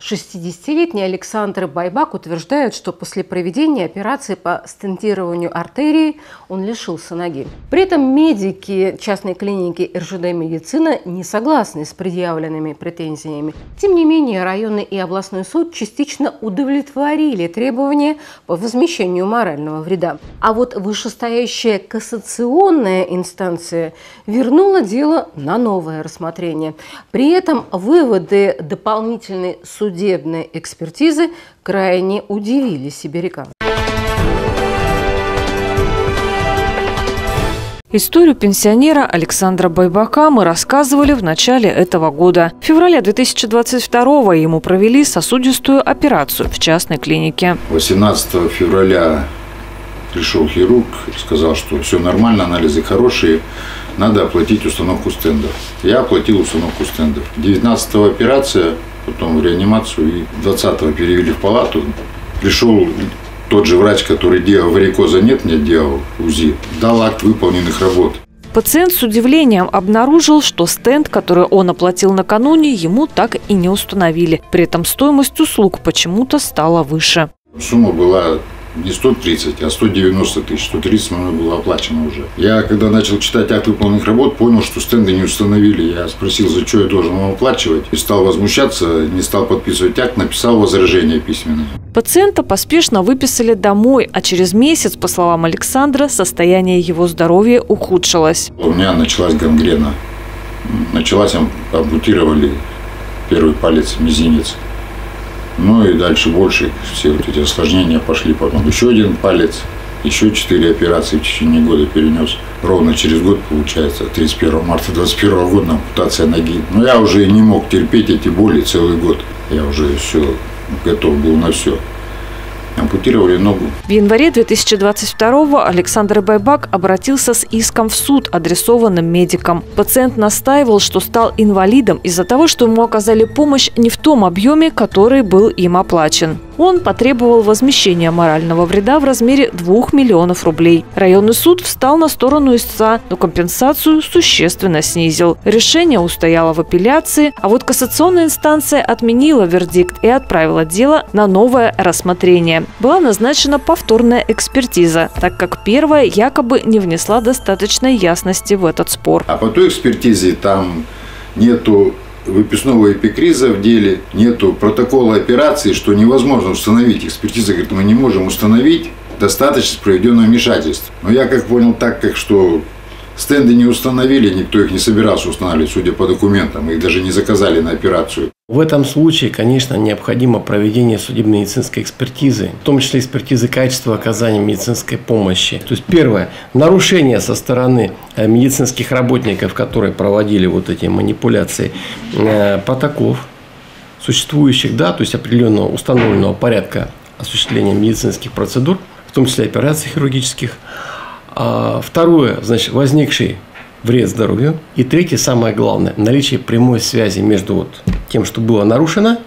60-летний Александр Байбак утверждает, что после проведения операции по стентированию артерии он лишился ноги. При этом медики частной клиники РЖД «Медицина» не согласны с предъявленными претензиями. Тем не менее, районный и областной суд частично удовлетворили требования по возмещению морального вреда. А вот вышестоящая кассационная инстанция вернула дело на новое рассмотрение. При этом выводы дополнительной судебной судебной экспертизы крайне удивили сибирякам. Историю пенсионера Александра Байбака мы рассказывали в начале этого года. В феврале 2022 ему провели сосудистую операцию в частной клинике. 18 февраля пришел хирург, сказал, что все нормально, анализы хорошие, надо оплатить установку стендов. Я оплатил установку стендов. 19 операция, потом в реанимацию, и 20-го перевели в палату. Пришел тот же врач, который делал варикоза нет, мне делал УЗИ, дал акт выполненных работ. Пациент с удивлением обнаружил, что стенд, который он оплатил накануне, ему так и не установили. При этом стоимость услуг почему-то стала выше. Сумма была не 130, а 190 тысяч. 130 мной было оплачено уже. Я, когда начал читать акт выполненных работ, понял, что стенды не установили. Я спросил, за что я должен вам оплачивать. И стал возмущаться, не стал подписывать акт, написал возражение письменное. Пациента поспешно выписали домой, а через месяц, по словам Александра, состояние его здоровья ухудшилось. У меня началась гангрена. Началась, ампутировали первый палец, мизинец. Ну и дальше больше все вот эти осложнения пошли. Потом еще один палец, еще четыре операции в течение года перенес. Ровно через год, получается, 31 марта 2021 года ампутация ноги. Но я уже не мог терпеть эти боли целый год. Я уже все готов был на все ампутировали ногу. В январе 2022 Александр Байбак обратился с иском в суд, адресованным медикам. Пациент настаивал, что стал инвалидом из-за того, что ему оказали помощь не в том объеме, который был им оплачен. Он потребовал возмещения морального вреда в размере 2 миллионов рублей. Районный суд встал на сторону истца, но компенсацию существенно снизил. Решение устояло в апелляции, а вот кассационная инстанция отменила вердикт и отправила дело на новое рассмотрение. Была назначена повторная экспертиза, так как первая якобы не внесла достаточной ясности в этот спор. А по той экспертизе там нету выписного эпикриза в деле, нету протокола операции, что невозможно установить. Экспертиза говорит, мы не можем установить достаточно проведенного вмешательства. Но я как понял так, как что стенды не установили, никто их не собирался устанавливать, судя по документам, их даже не заказали на операцию. В этом случае, конечно, необходимо проведение судебно-медицинской экспертизы, в том числе экспертизы качества оказания медицинской помощи. То есть, первое, нарушение со стороны э, медицинских работников, которые проводили вот эти манипуляции, э, протоколов существующих, да, то есть определенного установленного порядка осуществления медицинских процедур, в том числе операций хирургических. А второе, значит, возникший вред здоровью. И третье, самое главное, наличие прямой связи между вот тем, что было нарушено,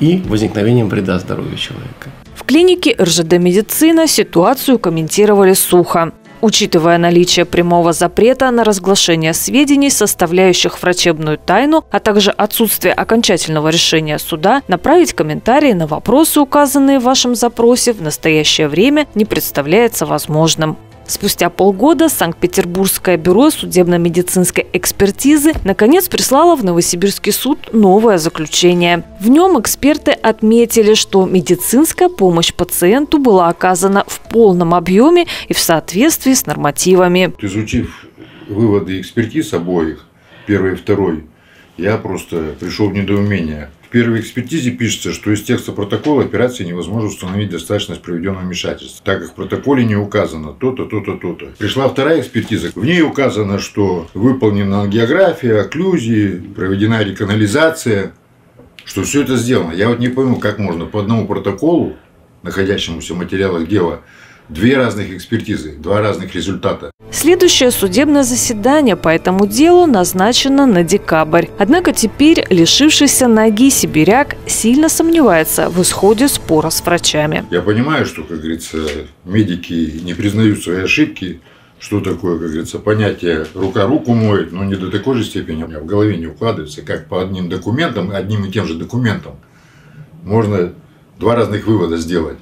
и возникновением вреда здоровью человека. В клинике РЖД «Медицина» ситуацию комментировали сухо. Учитывая наличие прямого запрета на разглашение сведений, составляющих врачебную тайну, а также отсутствие окончательного решения суда, направить комментарии на вопросы, указанные в вашем запросе, в настоящее время не представляется возможным. Спустя полгода Санкт-Петербургское бюро судебно-медицинской экспертизы наконец прислало в Новосибирский суд новое заключение. В нем эксперты отметили, что медицинская помощь пациенту была оказана в полном объеме и в соответствии с нормативами. Изучив выводы экспертиз обоих, первый и второй, я просто пришел в недоумение первой экспертизе пишется, что из текста протокола операции невозможно установить достаточность проведенного вмешательства, так как в протоколе не указано то-то, то-то, то-то. Пришла вторая экспертиза. В ней указано, что выполнена география, окклюзии, проведена реканализация, что все это сделано. Я вот не пойму, как можно по одному протоколу, находящемуся в материалах дела, две разных экспертизы, два разных результата. Следующее судебное заседание по этому делу назначено на декабрь. Однако теперь лишившийся ноги сибиряк сильно сомневается в исходе спора с врачами. Я понимаю, что, как говорится, медики не признают свои ошибки, что такое, как говорится, понятие «рука руку моет», но не до такой же степени у меня в голове не укладывается, как по одним документам, одним и тем же документам можно два разных вывода сделать.